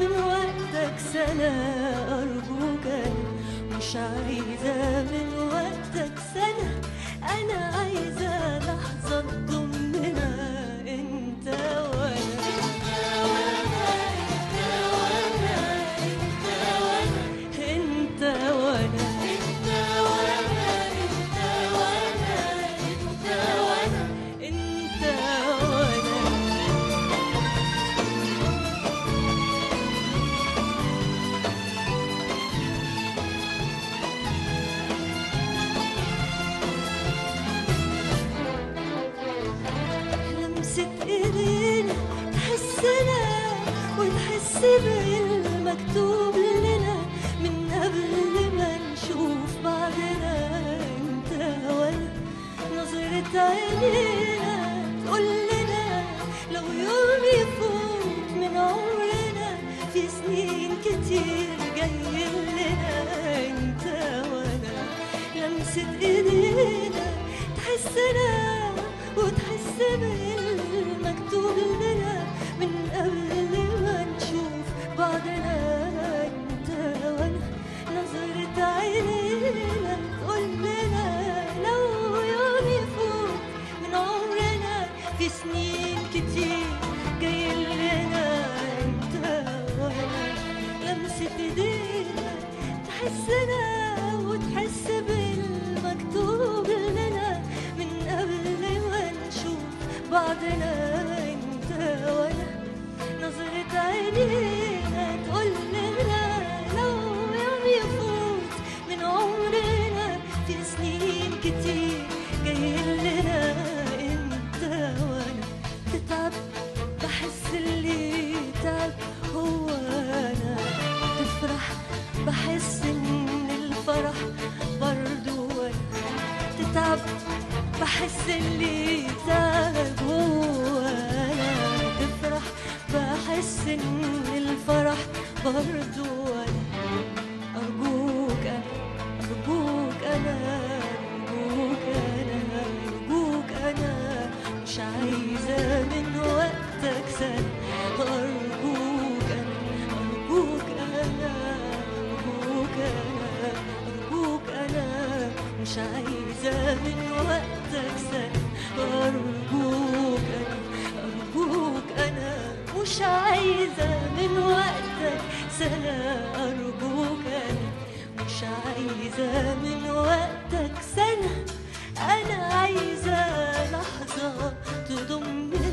من وقتك سنة أرجوك أنا مش عايزة من وقتك سنة أنا عايزة لحظة تضمنا أنت و... لمسة ايدينا تحسنا وتحس بينا. بعضنا انت وأنا. نظرة عينيك مش عايزة من وقتك سنة أرجوك أنا. مش عايزة من وقتك سنة. أنا عايزة لحظة تضمني